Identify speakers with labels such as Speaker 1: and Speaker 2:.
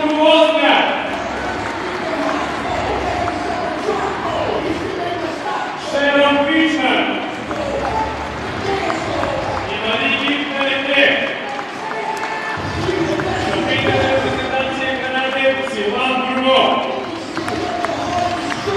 Speaker 1: glorioso.